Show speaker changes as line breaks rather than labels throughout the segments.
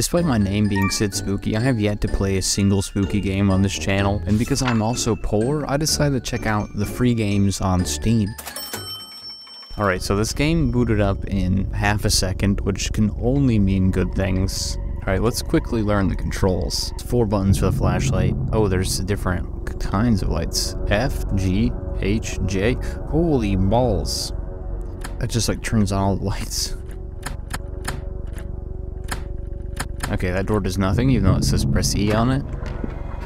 Despite my name being Sid Spooki, I have yet to play a single spooky game on this channel, and because I'm also poor, I decided to check out the free games on Steam. Alright, so this game booted up in half a second, which can only mean good things. Alright, let's quickly learn the controls. Four buttons for the flashlight. Oh, there's different kinds of lights. F, G, H, J. Holy balls. That just like turns on all the lights. Okay, that door does nothing, even though it says press E on it.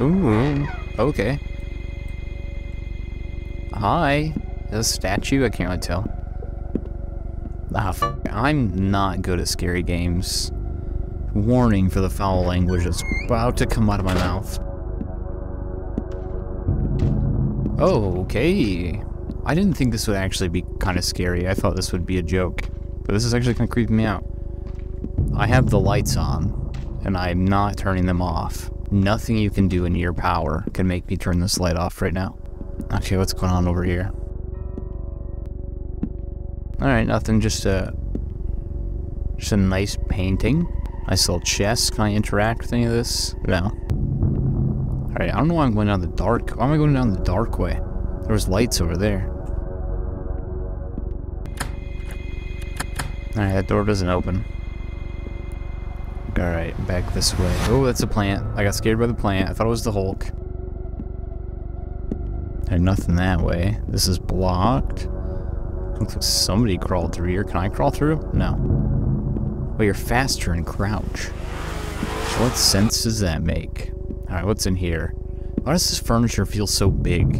Ooh, okay. Hi. Is a statue? I can't really tell. Ah, I'm not good at scary games. Warning for the foul language that's about to come out of my mouth. Oh, okay. I didn't think this would actually be kind of scary. I thought this would be a joke. But this is actually kind of creeping me out. I have the lights on, and I'm not turning them off. Nothing you can do in your power can make me turn this light off right now. Okay, what's going on over here? Alright, nothing, just a... Just a nice painting. Nice little chest. Can I interact with any of this? No. Alright, I don't know why I'm going down the dark. Why am I going down the dark way? There was lights over there. Alright, that door doesn't open. Alright, back this way. Oh, that's a plant. I got scared by the plant. I thought it was the Hulk. There's nothing that way. This is blocked. Looks like somebody crawled through here. Can I crawl through? No. Well, you're faster and crouch. What sense does that make? Alright, what's in here? Why does this furniture feel so big?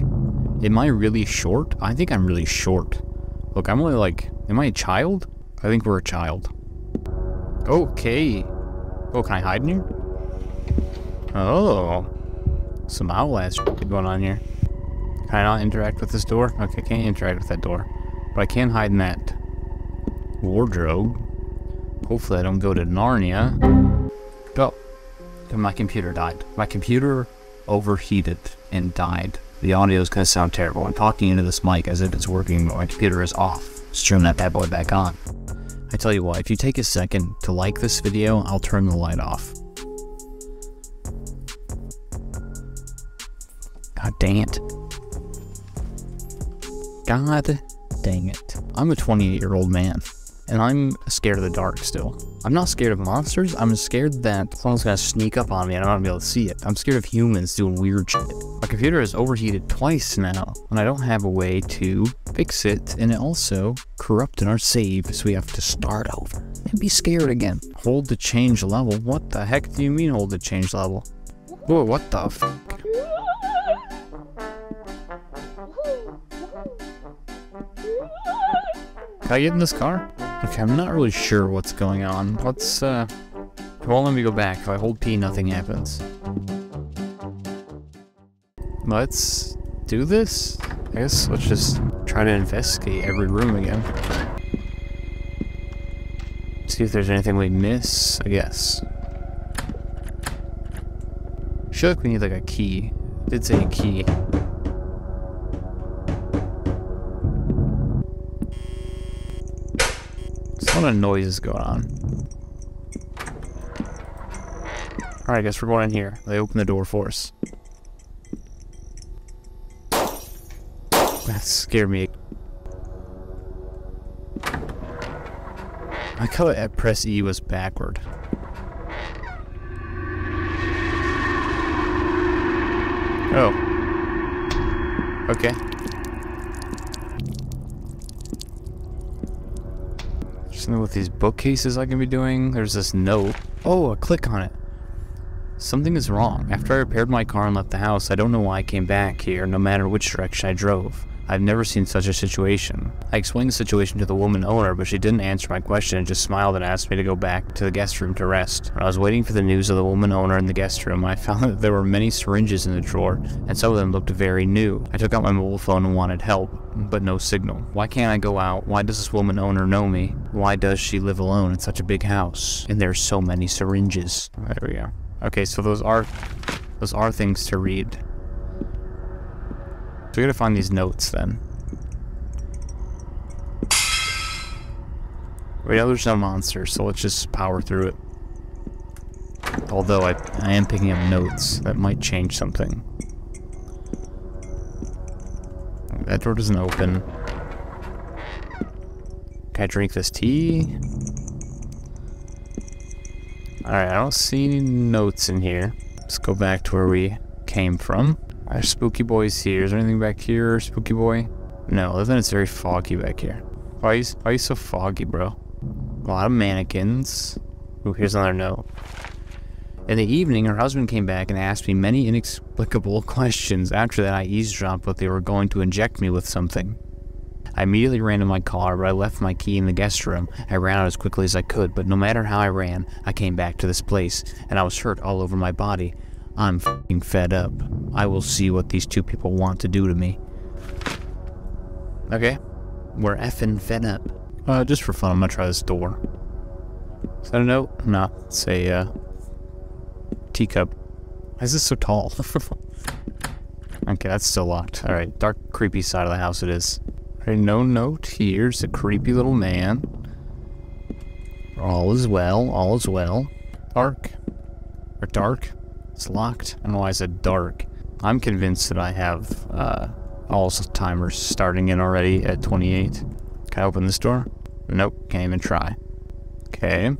Am I really short? I think I'm really short. Look, I'm only like... Am I a child? I think we're a child. Okay. Oh, can I hide in here? Oh. Some outlast going on here. Can I not interact with this door? Okay, I can't interact with that door. But I can hide in that wardrobe. Hopefully I don't go to Narnia. Oh. My computer died. My computer overheated and died. The audio is going to sound terrible. I'm talking into this mic as if it's working, but my computer is off. Let's turn that bad boy back on. I tell you what, if you take a second to like this video, I'll turn the light off. God dang it. God dang it. I'm a 28 year old man, and I'm scared of the dark still. I'm not scared of monsters, I'm scared that someone's gonna sneak up on me and I'm not gonna be able to see it. I'm scared of humans doing weird shit. My computer is overheated twice now, and I don't have a way to fix it, and it also corrupted our save, so we have to start over and be scared again. Hold to change level? What the heck do you mean hold to change level? Whoa, what the f Can I get in this car? Okay, I'm not really sure what's going on. Let's, uh... Won't let me go back. If I hold P, nothing happens. Let's do this? I guess let's just try to investigate every room again. See if there's anything we miss, I guess. I feel like we need like a key. It did say a key. Lot of noises going on. Alright, I guess we're going in here. They open the door for us. That scared me. I call it at press E was backward. Oh. Okay. Something with these bookcases I can be doing. There's this note. Oh, a click on it. Something is wrong. After I repaired my car and left the house, I don't know why I came back here, no matter which direction I drove. I've never seen such a situation. I explained the situation to the woman owner, but she didn't answer my question and just smiled and asked me to go back to the guest room to rest. When I was waiting for the news of the woman owner in the guest room, I found that there were many syringes in the drawer, and some of them looked very new. I took out my mobile phone and wanted help, but no signal. Why can't I go out? Why does this woman owner know me? Why does she live alone in such a big house? And there's so many syringes. There we go. Okay, so those are those are things to read. So we gotta find these notes then. Now there's no monsters, so let's just power through it. Although I, I am picking up notes. That might change something. That door doesn't open. Can I drink this tea? Alright, I don't see any notes in here. Let's go back to where we came from. There's spooky boys here. Is there anything back here, spooky boy? No, other it's very foggy back here. Why are you, why are you so foggy, bro? A lot of mannequins. Ooh, here's another note. In the evening, her husband came back and asked me many inexplicable questions. After that, I eavesdropped what they were going to inject me with something. I immediately ran to my car, but I left my key in the guest room. I ran out as quickly as I could, but no matter how I ran, I came back to this place, and I was hurt all over my body. I'm f***ing fed up. I will see what these two people want to do to me. Okay. We're effing fed up. Uh, just for fun, I'm gonna try this door. Is that a note? No, it's a, uh, teacup. Why is this so tall? okay, that's still locked. Alright, dark, creepy side of the house it is. Alright, no note. Here's a creepy little man. All is well, all is well. Dark. Or dark? It's locked. I don't know why I said dark. I'm convinced that I have, uh, Alzheimer's starting in already at 28. Can I open this door? Nope, can't even try. Okay.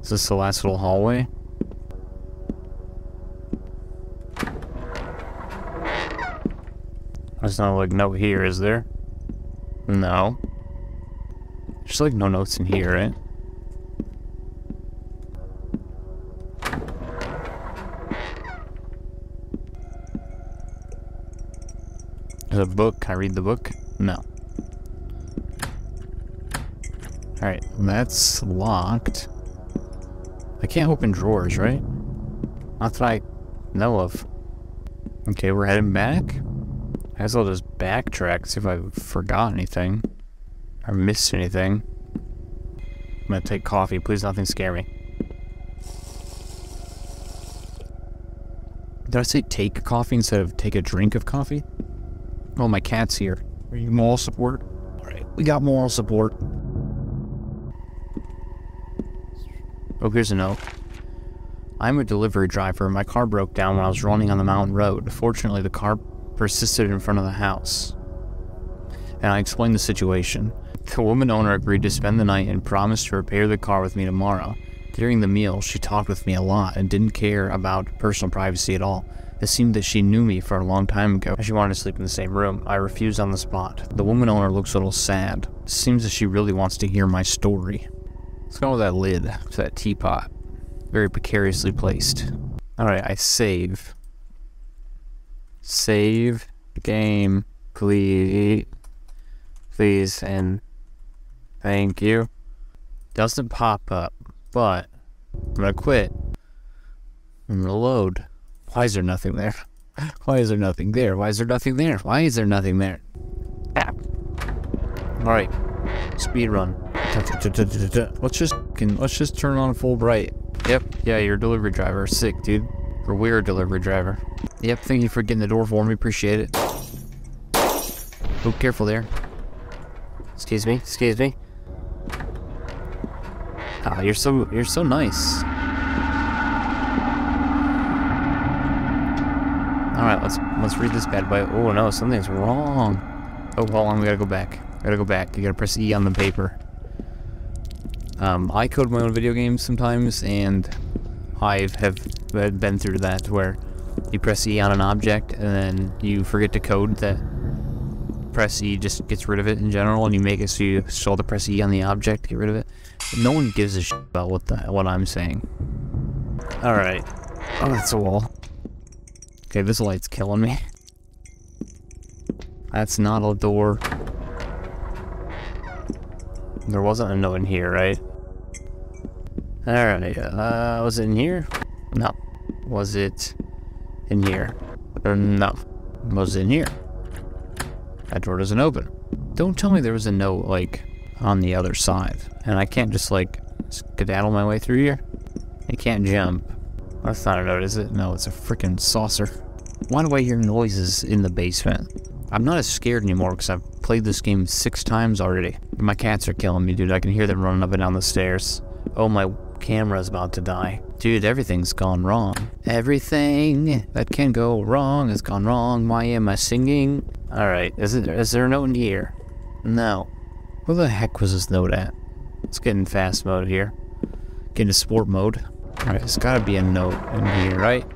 Is this the last little hallway? There's no, like, note here, is there? No. There's, like, no notes in here, right? A book. I read the book? No. Alright, that's locked. I can't open drawers, right? Not that I know of. Okay, we're heading back. I guess I'll just backtrack, see if I forgot anything. Or missed anything. I'm gonna take coffee. Please nothing scare me. Did I say take coffee instead of take a drink of coffee? Oh, my cat's here. Are you moral support? Alright, we got moral support. Oh, here's a note. I'm a delivery driver. My car broke down when I was running on the mountain road. Fortunately, the car persisted in front of the house. And I explained the situation. The woman owner agreed to spend the night and promised to repair the car with me tomorrow. During the meal, she talked with me a lot and didn't care about personal privacy at all. It seemed that she knew me for a long time ago. and She wanted to sleep in the same room. I refused on the spot. The woman owner looks a little sad. It seems that she really wants to hear my story. Let's go with that lid to that teapot. Very precariously placed. Alright, I save. Save game, please. Please, and thank you. Doesn't pop up, but I'm gonna quit. I'm gonna load. Why is there nothing there? Why is there nothing there? Why is there nothing there? Why is there nothing there? Ah. Alright. Speed run. Let's just let's just turn on full bright. Yep, yeah, you're a delivery driver. Sick, dude. Or we're a delivery driver. Yep, thank you for getting the door for me. Appreciate it. Oh, careful there. Excuse me, excuse me. You're so you're so nice. Alright, let's let's read this bad boy. Oh no, something's wrong. Oh, hold on, we gotta go back. We gotta go back. You gotta press E on the paper. Um, I code my own video games sometimes, and I have been through that where you press E on an object, and then you forget to code that press E just gets rid of it in general, and you make it so you still have to press E on the object to get rid of it. No one gives a shit about what the what I'm saying. All right. Oh, that's a wall. Okay, this light's killing me. That's not a door. There wasn't a note in here, right? Alright, uh, was it in here? No. Was it in here? No. Was it in here? That door doesn't open. Don't tell me there was a note, like, on the other side. And I can't just, like, skedaddle my way through here? I can't jump. That's not a note, is it? No, it's a freaking saucer. Why do I hear noises in the basement? I'm not as scared anymore because I've played this game six times already. My cats are killing me, dude. I can hear them running up and down the stairs. Oh, my camera's about to die. Dude, everything's gone wrong. Everything that can go wrong has gone wrong. Why am I singing? Alright, is, it, is there a note in here? No. Where the heck was this note at? Let's get in fast mode here. Get into sport mode. Alright, there's gotta be a note in here, right?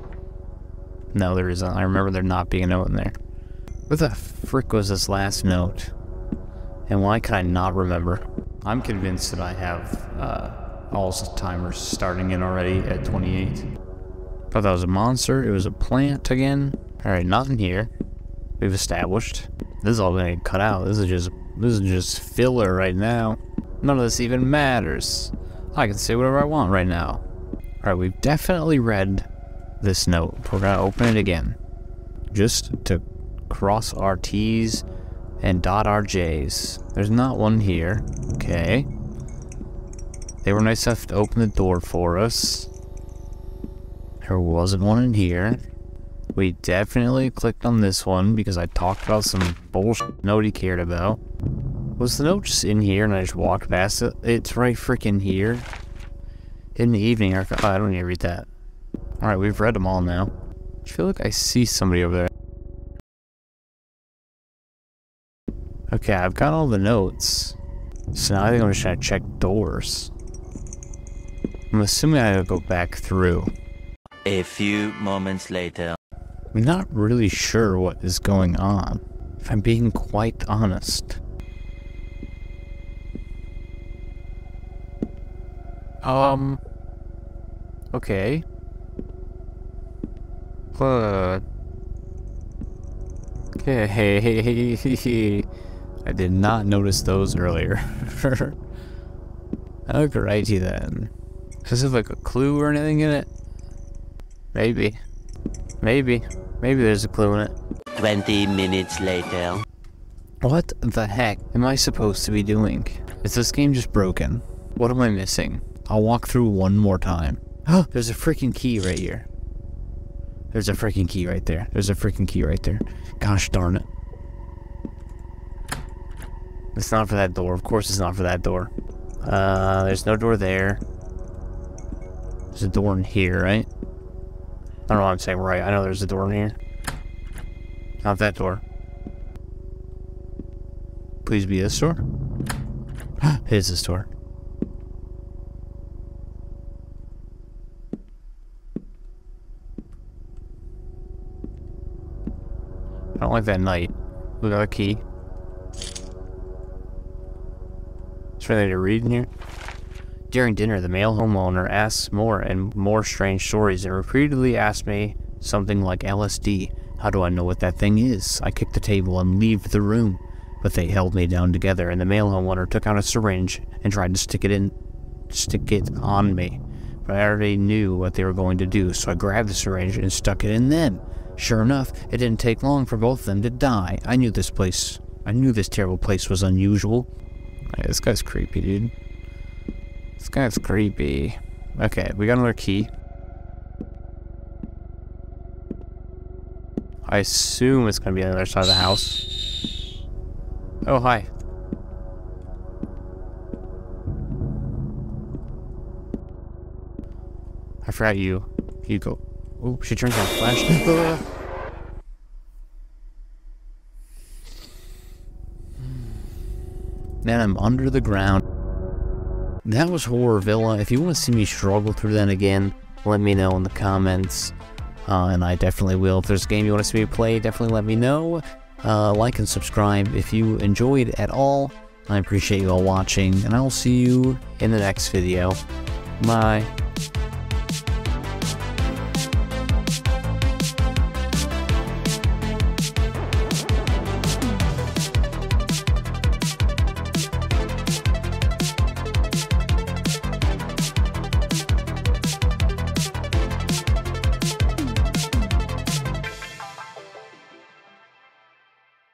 No, there isn't. I remember there not being a note in there. Where the frick was this last note? And why can I not remember? I'm convinced that I have uh, timers starting in already at 28. Thought that was a monster. It was a plant again. Alright, nothing here. We've established. This is all gonna get cut out. This is just this is just filler right now. None of this even matters. I can say whatever I want right now. Alright, we've definitely read this note. We're gonna open it again. Just to cross our T's and dot our J's. There's not one here. Okay. They were nice enough to open the door for us. There wasn't one in here. We definitely clicked on this one because I talked about some bullshit nobody cared about. Was the note just in here and I just walked past it? It's right freaking here. In the evening, oh, I don't need to read that. Alright, we've read them all now. I feel like I see somebody over there. Okay, I've got all the notes. So now I think I'm just to check doors. I'm assuming I gotta go back through.
A few moments later.
I'm not really sure what is going on, if I'm being quite honest. Um... Okay. But... Okay. I did not notice those earlier. Alrighty then. Does it have like a clue or anything in it? Maybe. Maybe. Maybe there's a clue in it.
20 minutes later.
What the heck am I supposed to be doing? Is this game just broken? What am I missing? I'll walk through one more time. Oh, there's a freaking key right here. There's a freaking key right there. There's a freaking key right there. Gosh darn it. It's not for that door. Of course it's not for that door. Uh, there's no door there. There's a door in here, right? I don't know what I'm saying right. I know there's a door in here. Not that door. Please be this door. it is this door. I don't like that night. We got a key. Is there anything to read in here? During dinner, the male homeowner asks more and more strange stories and repeatedly asks me something like LSD. How do I know what that thing is? I kick the table and leave the room, but they held me down together and the male homeowner took out a syringe and tried to stick it in, stick it on me. But I already knew what they were going to do, so I grabbed the syringe and stuck it in them. Sure enough, it didn't take long for both of them to die. I knew this place, I knew this terrible place was unusual. Hey, this guy's creepy, dude. This guy's creepy. Okay, we got another key. I assume it's going to be on the other side of the house. Oh, hi. I forgot you. You go. Oh, she turns on flash. then I'm under the ground that was Horror Villa. If you want to see me struggle through that again, let me know in the comments. Uh, and I definitely will. If there's a game you want to see me play, definitely let me know. Uh, like and subscribe if you enjoyed at all. I appreciate you all watching, and I'll see you in the next video. Bye.